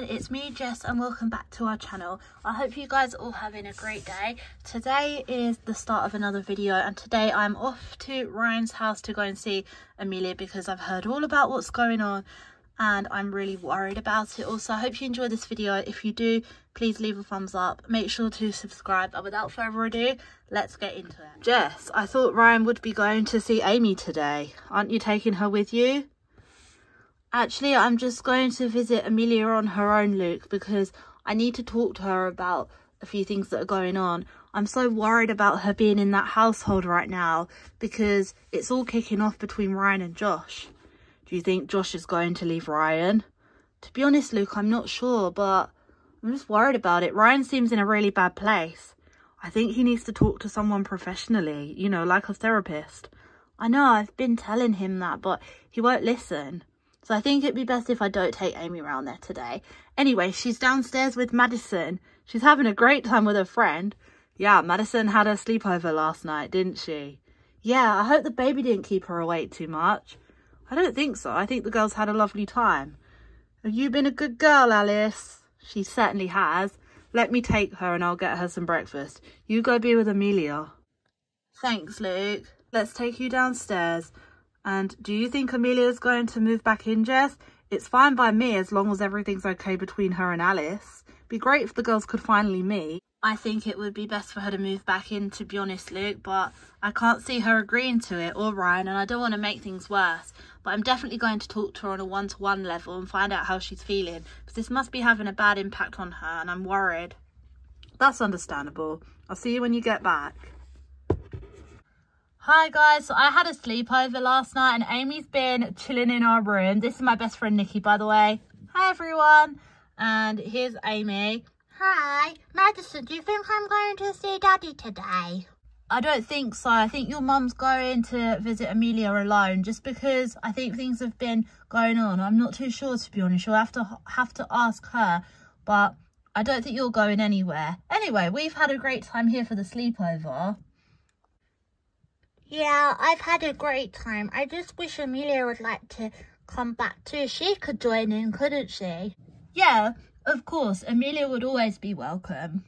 everyone, it's me Jess and welcome back to our channel. I hope you guys are all having a great day. Today is the start of another video and today I'm off to Ryan's house to go and see Amelia because I've heard all about what's going on and I'm really worried about it. Also, I hope you enjoy this video. If you do, please leave a thumbs up. Make sure to subscribe and without further ado, let's get into it. Jess, I thought Ryan would be going to see Amy today. Aren't you taking her with you? Actually, I'm just going to visit Amelia on her own, Luke, because I need to talk to her about a few things that are going on. I'm so worried about her being in that household right now because it's all kicking off between Ryan and Josh. Do you think Josh is going to leave Ryan? To be honest, Luke, I'm not sure, but I'm just worried about it. Ryan seems in a really bad place. I think he needs to talk to someone professionally, you know, like a therapist. I know I've been telling him that, but he won't listen. So I think it'd be best if I don't take Amy around there today. Anyway, she's downstairs with Madison. She's having a great time with her friend. Yeah, Madison had her sleepover last night, didn't she? Yeah, I hope the baby didn't keep her awake too much. I don't think so. I think the girls had a lovely time. Have you been a good girl, Alice? She certainly has. Let me take her and I'll get her some breakfast. You go be with Amelia. Thanks, Luke. Let's take you downstairs. And do you think Amelia's going to move back in, Jess? It's fine by me as long as everything's okay between her and Alice. Be great if the girls could finally meet. I think it would be best for her to move back in, to be honest, Luke, but I can't see her agreeing to it, or Ryan, and I don't want to make things worse. But I'm definitely going to talk to her on a one-to-one level and find out how she's feeling, because this must be having a bad impact on her, and I'm worried. That's understandable. I'll see you when you get back. Hi guys, so I had a sleepover last night and Amy's been chilling in our room. This is my best friend Nikki, by the way. Hi everyone. And here's Amy. Hi. Madison, do you think I'm going to see Daddy today? I don't think so. I think your mum's going to visit Amelia alone just because I think things have been going on. I'm not too sure to be honest. You'll have to have to ask her, but I don't think you're going anywhere. Anyway, we've had a great time here for the sleepover. Yeah, I've had a great time. I just wish Amelia would like to come back too. She could join in, couldn't she? Yeah, of course. Amelia would always be welcome.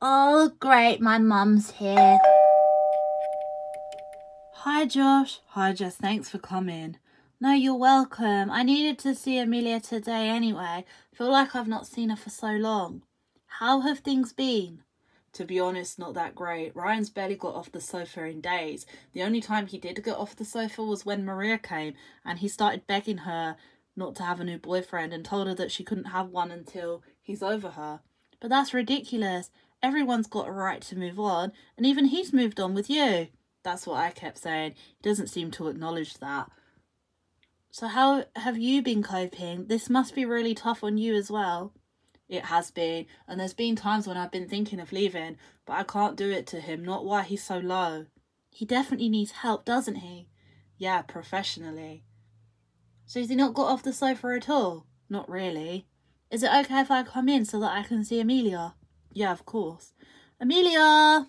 Oh, great. My mum's here. Hi, Josh. Hi, Jess. Thanks for coming. No, you're welcome. I needed to see Amelia today anyway. Feel like I've not seen her for so long. How have things been? To be honest, not that great. Ryan's barely got off the sofa in days. The only time he did get off the sofa was when Maria came and he started begging her not to have a new boyfriend and told her that she couldn't have one until he's over her. But that's ridiculous. Everyone's got a right to move on, and even he's moved on with you. That's what I kept saying. He doesn't seem to acknowledge that. So how have you been coping? This must be really tough on you as well. It has been, and there's been times when I've been thinking of leaving, but I can't do it to him, not why he's so low. He definitely needs help, doesn't he? Yeah, professionally. So has he not got off the sofa at all? Not really. Is it okay if I come in so that I can see Amelia? Yeah, of course. Amelia!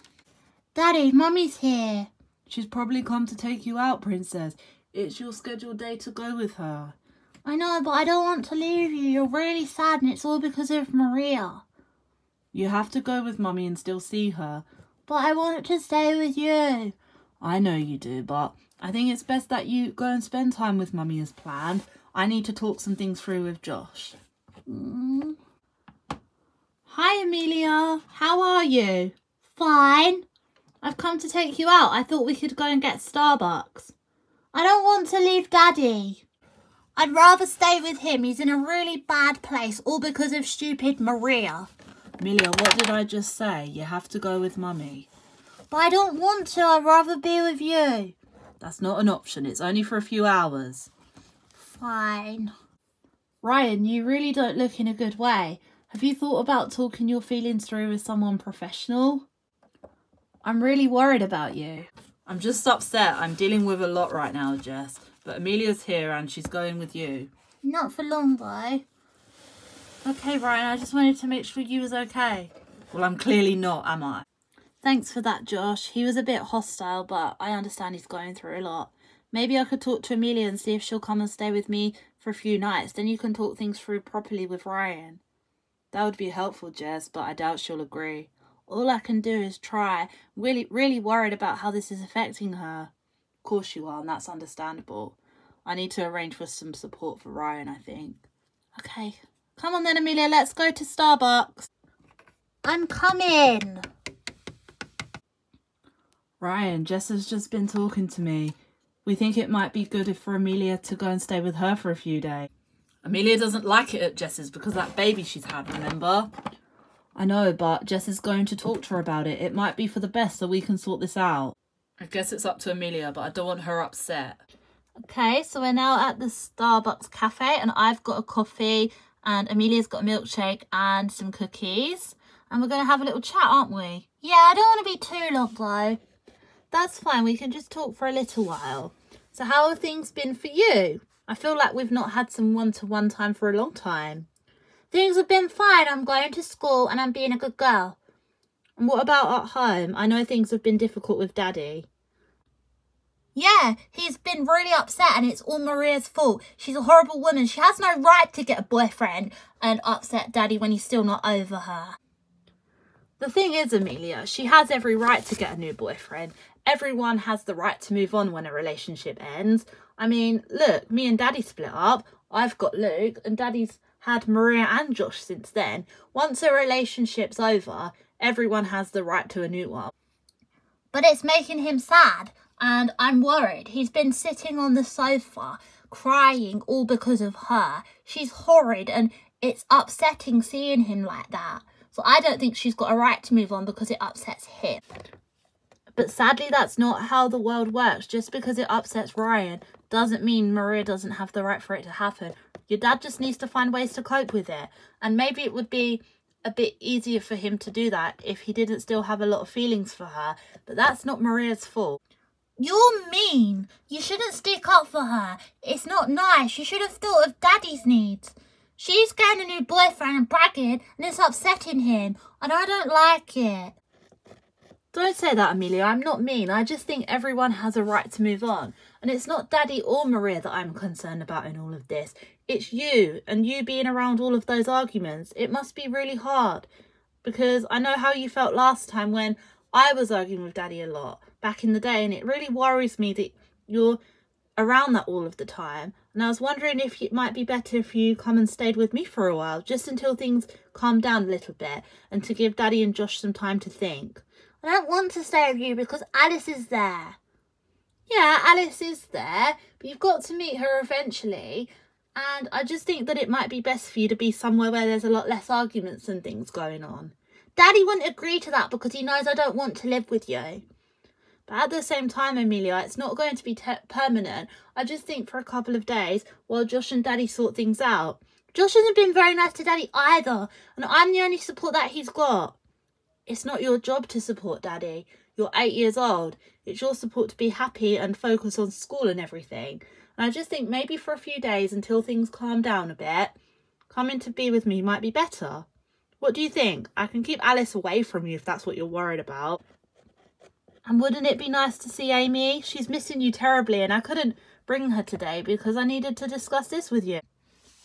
Daddy, Mummy's here. She's probably come to take you out, Princess. It's your scheduled day to go with her. I know, but I don't want to leave you. You're really sad and it's all because of Maria. You have to go with Mummy and still see her. But I want to stay with you. I know you do, but I think it's best that you go and spend time with Mummy as planned. I need to talk some things through with Josh. Mm. Hi, Amelia. How are you? Fine. I've come to take you out. I thought we could go and get Starbucks. I don't want to leave Daddy. I'd rather stay with him. He's in a really bad place, all because of stupid Maria. Amelia, what did I just say? You have to go with Mummy. But I don't want to. I'd rather be with you. That's not an option. It's only for a few hours. Fine. Ryan, you really don't look in a good way. Have you thought about talking your feelings through with someone professional? I'm really worried about you. I'm just upset. I'm dealing with a lot right now, Jess. But Amelia's here and she's going with you. Not for long, though. Okay, Ryan, I just wanted to make sure you was okay. Well, I'm clearly not, am I? Thanks for that, Josh. He was a bit hostile, but I understand he's going through a lot. Maybe I could talk to Amelia and see if she'll come and stay with me for a few nights. Then you can talk things through properly with Ryan. That would be helpful, Jess, but I doubt she'll agree. All I can do is try. Really, really worried about how this is affecting her. Of course you are, and that's understandable. I need to arrange for some support for Ryan, I think. Okay. Come on then, Amelia, let's go to Starbucks. I'm coming. Ryan, Jess has just been talking to me. We think it might be good if for Amelia to go and stay with her for a few days. Amelia doesn't like it at Jess's because that baby she's had, remember? I know, but Jess is going to talk to her about it. It might be for the best so we can sort this out. I guess it's up to Amelia, but I don't want her upset. Okay, so we're now at the Starbucks cafe and I've got a coffee and Amelia's got a milkshake and some cookies. And we're going to have a little chat, aren't we? Yeah, I don't want to be too long though. That's fine. We can just talk for a little while. So how have things been for you? I feel like we've not had some one-to-one -one time for a long time. Things have been fine. I'm going to school and I'm being a good girl. And what about at home? I know things have been difficult with Daddy. Yeah, he's been really upset and it's all Maria's fault. She's a horrible woman. She has no right to get a boyfriend and upset Daddy when he's still not over her. The thing is, Amelia, she has every right to get a new boyfriend everyone has the right to move on when a relationship ends. I mean, look, me and Daddy split up. I've got Luke, and Daddy's had Maria and Josh since then. Once a relationship's over, everyone has the right to a new one. But it's making him sad, and I'm worried. He's been sitting on the sofa crying all because of her. She's horrid, and it's upsetting seeing him like that. So I don't think she's got a right to move on because it upsets him. But sadly, that's not how the world works. Just because it upsets Ryan doesn't mean Maria doesn't have the right for it to happen. Your dad just needs to find ways to cope with it. And maybe it would be a bit easier for him to do that if he didn't still have a lot of feelings for her. But that's not Maria's fault. You're mean. You shouldn't stick up for her. It's not nice. You should have thought of Daddy's needs. She's getting a new boyfriend and bragging and it's upsetting him. And I don't like it. Don't say that, Amelia. I'm not mean. I just think everyone has a right to move on. And it's not Daddy or Maria that I'm concerned about in all of this. It's you and you being around all of those arguments. It must be really hard because I know how you felt last time when I was arguing with Daddy a lot back in the day. And it really worries me that you're around that all of the time. And I was wondering if it might be better if you come and stayed with me for a while, just until things calm down a little bit and to give Daddy and Josh some time to think. I don't want to stay with you because Alice is there. Yeah, Alice is there, but you've got to meet her eventually. And I just think that it might be best for you to be somewhere where there's a lot less arguments and things going on. Daddy wouldn't agree to that because he knows I don't want to live with you. But at the same time, Amelia, it's not going to be permanent. I just think for a couple of days while Josh and Daddy sort things out. Josh hasn't been very nice to Daddy either, and I'm the only support that he's got. It's not your job to support daddy. You're eight years old. It's your support to be happy and focus on school and everything. And I just think maybe for a few days until things calm down a bit, coming to be with me might be better. What do you think? I can keep Alice away from you if that's what you're worried about. And wouldn't it be nice to see Amy? She's missing you terribly and I couldn't bring her today because I needed to discuss this with you.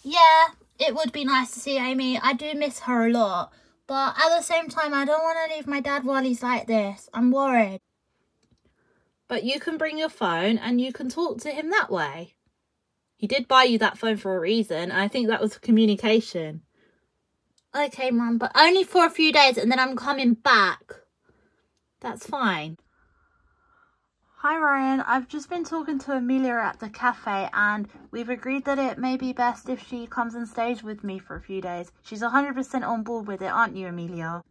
Yeah, it would be nice to see Amy. I do miss her a lot. But at the same time, I don't want to leave my dad while he's like this. I'm worried. But you can bring your phone and you can talk to him that way. He did buy you that phone for a reason. I think that was communication. Okay, Mum, but only for a few days and then I'm coming back. That's fine. Hi Ryan, I've just been talking to Amelia at the cafe and we've agreed that it may be best if she comes and stays with me for a few days. She's 100% on board with it, aren't you Amelia?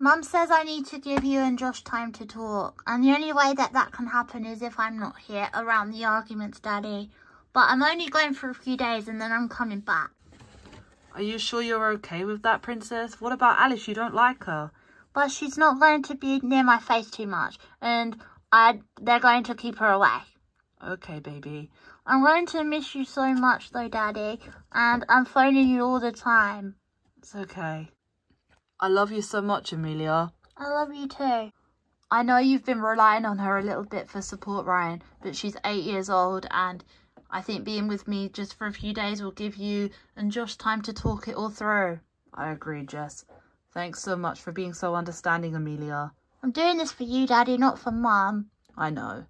Mum says I need to give you and Josh time to talk and the only way that that can happen is if I'm not here around the arguments, Daddy. But I'm only going for a few days and then I'm coming back. Are you sure you're okay with that, Princess? What about Alice? You don't like her. But she's not going to be near my face too much and I, they're going to keep her away. Okay, baby. I'm going to miss you so much, though, Daddy. And I'm phoning you all the time. It's okay. I love you so much, Amelia. I love you too. I know you've been relying on her a little bit for support, Ryan, but she's eight years old and I think being with me just for a few days will give you and Josh time to talk it all through. I agree, Jess. Thanks so much for being so understanding, Amelia. I'm doing this for you, Daddy, not for Mum. I know.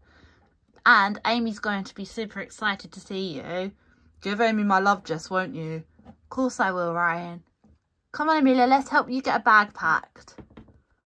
And Amy's going to be super excited to see you. Give Amy my love, Jess, won't you? Of course I will, Ryan. Come on, Amelia, let's help you get a bag packed.